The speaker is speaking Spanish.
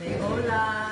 Hola.